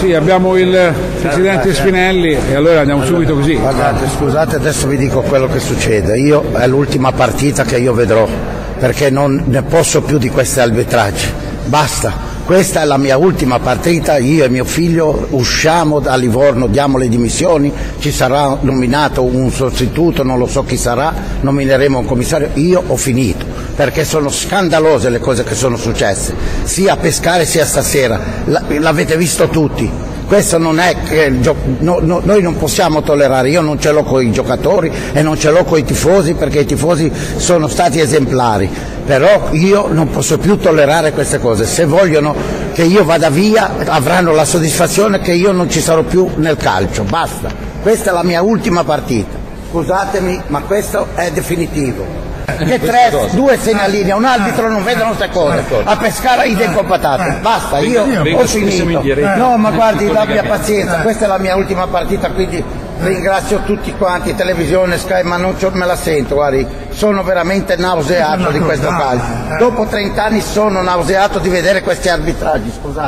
Sì, abbiamo il presidente Spinelli e allora andiamo subito così. Guardate, scusate, adesso vi dico quello che succede. Io è l'ultima partita che io vedrò, perché non ne posso più di questi arbitraggi. Basta. Questa è la mia ultima partita, io e mio figlio usciamo da Livorno, diamo le dimissioni, ci sarà nominato un sostituto, non lo so chi sarà, nomineremo un commissario, io ho finito, perché sono scandalose le cose che sono successe, sia a pescare sia stasera, l'avete visto tutti. Questo non è che no, no, noi non possiamo tollerare, io non ce l'ho con i giocatori e non ce l'ho con i tifosi perché i tifosi sono stati esemplari, però io non posso più tollerare queste cose, se vogliono che io vada via avranno la soddisfazione che io non ci sarò più nel calcio, basta, questa è la mia ultima partita, scusatemi ma questo è definitivo che tre, due segnalini, un arbitro non vedono queste cose, a pescare idem patate, basta, io ho finito. No, ma guardi, abbia pazienza, questa è la mia ultima partita, quindi ringrazio tutti quanti, televisione, Sky, ma non me la sento, guardi, sono veramente nauseato di questo calcio. Dopo 30 anni sono nauseato di vedere questi arbitraggi, scusate.